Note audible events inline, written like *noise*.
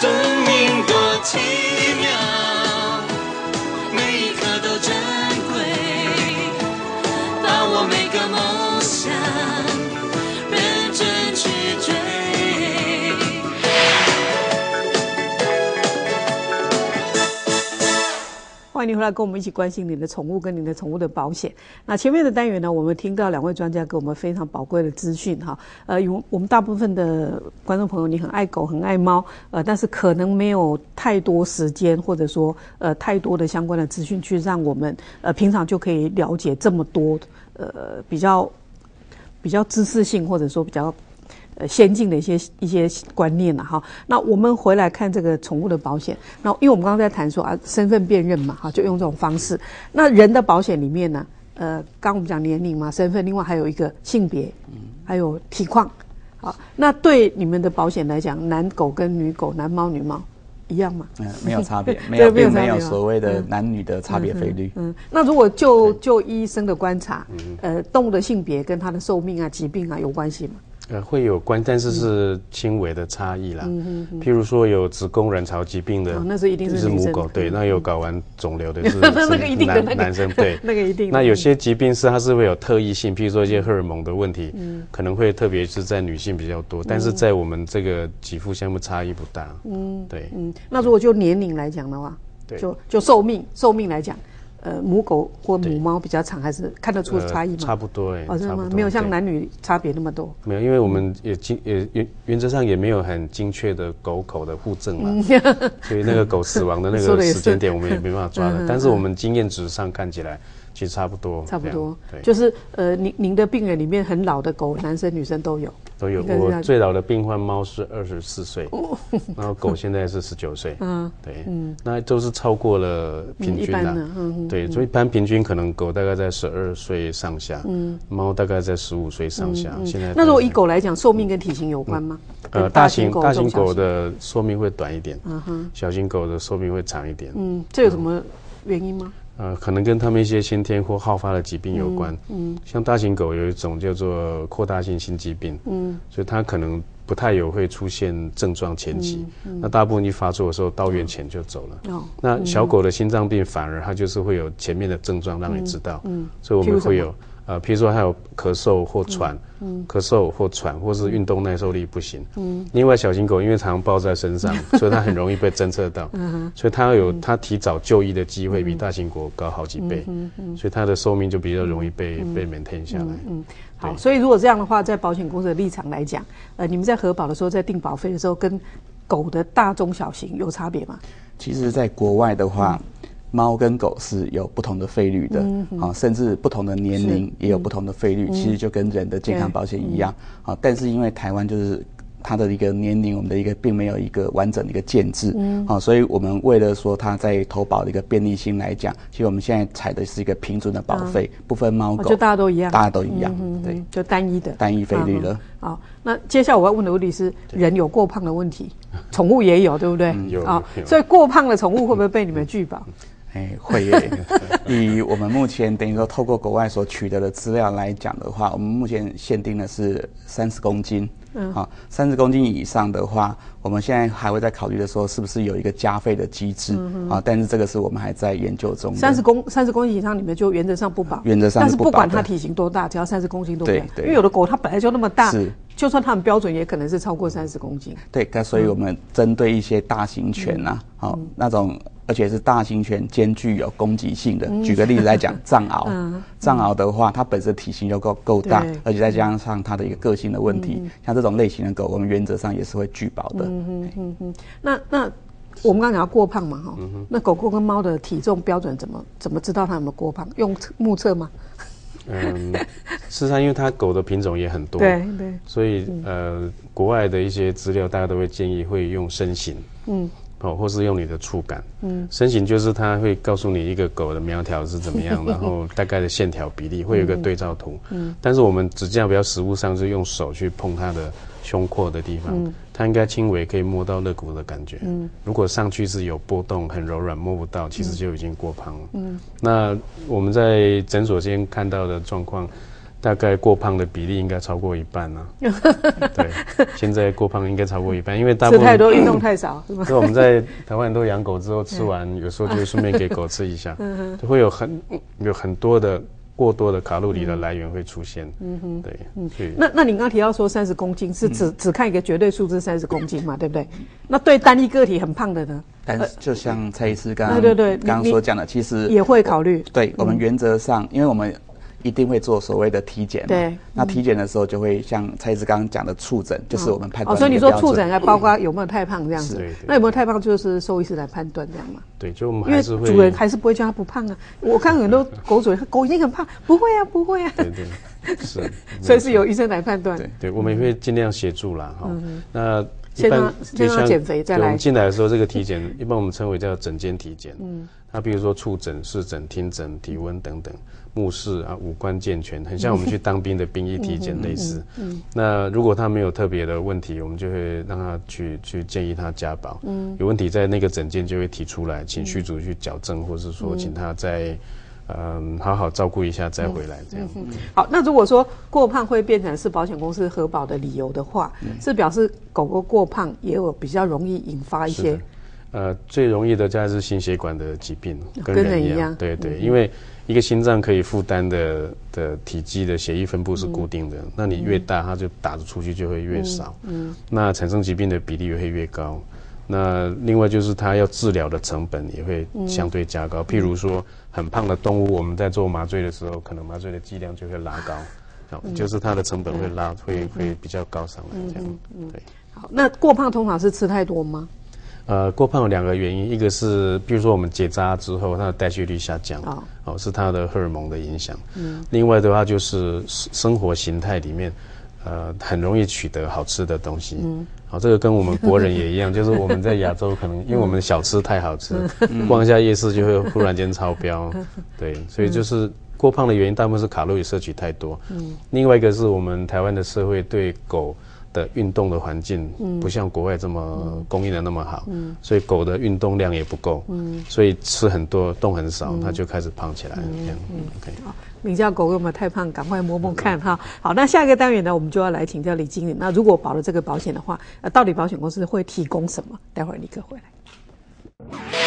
生命多奇妙，欢迎回来跟我们一起关心你的宠物跟你的宠物的保险。那前面的单元呢，我们听到两位专家给我们非常宝贵的资讯哈。呃，有我们大部分的观众朋友，你很爱狗，很爱猫，呃，但是可能没有太多时间，或者说呃太多的相关的资讯，去让我们呃平常就可以了解这么多呃比较比较知识性，或者说比较呃先进的一些一些观念了哈。那我们回来看这个宠物的保险，那因为我们刚刚在谈说啊身份辨认嘛哈，就用这种方式。那人的保险里面呢，呃，刚我们讲年龄嘛，身份，另外还有一个性别，还有体况。好，那对你们的保险来讲，男狗跟女狗，男猫女猫一样吗？嗯，没有差别，对 *laughs* 没有，并没没有所谓的嗯男女的差别费率。嗯，那如果就就医生的观察，呃，动物的性别跟它的寿命啊、疾病啊有关系吗？呃，会有关，但是是轻微的差异啦。嗯嗯譬如说有子宫卵巢疾病的，哦那是一定是母狗，对，嗯。那有睾丸肿瘤的 *laughs* 是那那个一定的男那个男生，对，*laughs* 那个一定那有些疾病是它是会有特异性，譬如说一些荷尔蒙的问题，嗯。可能会特别是在女性比较多，但是在我们这个给付项目差异不大。嗯，对，嗯，那如果就年龄来讲的话，对。就就寿命寿命来讲，呃，母狗或母猫比较长，还是看得出差异吗？呃差不多哎，哦，真的差不多？吗没有像男女差别那么多。没有，因为我们也精也原原则上也没有很精确的狗口的互证嘛，所以那个狗死亡的那个 *laughs* 时间点我们也没办法抓嗯嗯的。但是我们经验值上看起来其实差不多，差不多，对，就是呃，您您的病人里面很老的狗，男生女生都有。都有。我最老的病患猫是二十四岁，然后狗现在是十九岁，*laughs* 嗯，对，嗯那都是超过了平均的对，所以一般平均可能狗大概在十二岁上下，嗯，猫大概在十五岁上下。现在那如果以狗来讲，寿命跟体型有关吗？呃，大型大型狗的寿命会短一点，嗯哼小型狗的寿命会长一点。嗯，这有什么原因吗？呃，可能跟他们一些先天或好发的疾病有关。嗯，像大型狗有一种叫做扩大性心肌病，嗯，所以它可能不太有会出现症状前期，那大部分一发作的时候到院前就走了。哦，那小狗的心脏病反而它就是会有前面的症状让你知道，嗯，所以我们会有呃，譬如说它有咳嗽或喘，咳嗽或喘，或是运动耐受力不行。嗯，另外小型狗因为常常抱在身上，*laughs* 所以它很容易被侦测到，嗯所以它有它提早就医的机会比大型狗高好几倍，嗯嗯所以它的寿命就比较容易被被 maintain 下来。嗯好，所以如果这样的话，在保险公司的立场来讲，呃，你们在核保的时候，在定保费的时候，跟狗的大中小型有差别吗？其实，在国外的话，猫跟狗是有不同的费率的，啊，甚至不同的年龄也有不同的费率，其实就跟人的健康保险一样，啊，但是因为台湾就是。它的一个年龄，我们的一个并没有一个完整的一个建制，嗯，好，所以我们为了说它在投保的一个便利性来讲，其实我们现在采的是一个平准的保费，不分猫狗，哦就大家都一样大家都一样，对嗯，，就单一的单一费率了。嗯好，那接下来我要问的问题是，人有过胖的问题，宠物也有，对不对？有啊所以过胖的宠物会不会被你们拒保？*laughs* 哎，会耶。以我们目前等于说透过国外所取得的资料来讲的话，我们目前限定的是三十公斤。嗯，好，三十公斤以上的话，我们现在还会在考虑的说，是不是有一个加费的机制啊？但是这个是我们还在研究中的。三十公三十公斤以上，你们就原则上不保。原则上但是是不保的不管它体型多大，只要三十公斤都。对对因为有的狗它本来就那么大，是就算它很标准，也可能是超过三十公斤。对，那所以我们针对一些大型犬啊，好、那种而且是大型犬兼具有攻击性的。举个例子来讲，*laughs* 藏獒，藏獒的话，它本身体型就够够大，而且再加上它的一个个性的问题，像这种类型的狗，我们原则上也是会拒保的。嗯嗯嗯那那我们刚刚讲到过胖嘛，哈、那狗狗跟猫的体重标准怎么怎么知道它有没有过胖？用目测吗？嗯，事实上，因为它狗的品种也很多，对对，所以呃，国外的一些资料，大家都会建议会用身形，嗯，哦，或是用你的触感，嗯，身形就是它会告诉你一个狗的苗条是怎么样，*laughs* 然后大概的线条比例会有一个对照图，嗯，但是我们指甲比较实物上是用手去碰它的胸廓的地方，它应该轻微可以摸到肋骨的感觉，嗯，如果上去是有波动很柔软摸不到，其实就已经过胖了，嗯，那我们在诊所间看到的状况。大概过胖的比例应该超过一半呢、*laughs* 对，现在过胖应该超过一半，因为大部分吃太多，运动太少，*clears throat* 是吗？所以我们在台湾很多养狗之后吃完，有时候就顺便给狗吃一下，*laughs* 就会有很有很多的过多的卡路里的来源会出现。嗯哼，对，嗯那那你刚刚提到说三十公斤是只只看一个绝对数字三十公斤嘛，对不对？那对单一个体很胖的呢，但是就像蔡医师刚刚对对对刚刚所讲的，其实也会考虑。对我们原则上，因为我们一定会做所谓的体检嘛，对那体检的时候就会像蔡医师刚刚讲的触诊，就是我们判断哦，所以你说触诊还包括有没有太胖这样子。是对对，那有没有太胖就是兽医师来判断这样嘛？对，就我们因为还是会主人还是不会叫他不胖啊。我看很多 *laughs* 狗主人，狗一定很胖，不会啊，不会啊，对对是，*laughs* 所以是由医生来判断。对对，我们也会尽量协助啦。哈、那一先让般先让减肥再来对我们进来的时候，*laughs* 这个体检一般我们称为叫诊间体检。嗯，他比如说触诊、视诊、听诊、体温等等，目视啊，五官健全，很像我们去当兵的兵役体检类似。嗯，那如果他没有特别的问题，我们就会让他去去建议他加保。嗯，有问题在那个诊间就会提出来，请续主去矫正，或是说请他在嗯好好照顾一下再回来这样。好，那如果说过胖会变成是保险公司核保的理由的话，是表示狗狗过胖也有比较容易引发一些呃，最容易的大概是心血管的疾病，跟跟人一样。对对，因为一个心脏可以负担的的体积的血液分布是固定的，嗯。那你越大，它就打出去就会越少，嗯，那产生疾病的比例也会越高。那另外就是它要治疗的成本也会相对加嗯高，譬如说很胖的动物，我们在做麻醉的时候，可能麻醉的剂量就会拉高，就是它的成本会拉会会比较高上来，这样，对。好。那过胖通常是吃太多吗？呃，过胖有两个原因，一个是比如说我们结扎之后，它的代谢率下降，哦哦，是它的荷尔蒙的影响。嗯，另外的话就是生生活形态里面，呃，很容易取得好吃的东西。嗯，好，这个跟我们国人也一样，*laughs* 就是我们在亚洲可能因为我们小吃太好吃，逛一下夜市就会忽然间超标，*laughs* 对，所以就是过胖的原因大部分是卡路里摄取太多。嗯，另外一个是我们台湾的社会对狗。的运动的环境不像国外这么供应的那么好，所以狗的运动量也不够，所以吃很多动很少，它就开始胖起来了。这样，OK。你家狗有没有太胖？赶快摸摸看哈。好，那下一个单元呢，我们就要来请教李经理。那如果保了这个保险的话，呃，到底保险公司会提供什么？待会儿立刻回来。